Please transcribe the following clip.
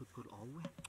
could, could all win.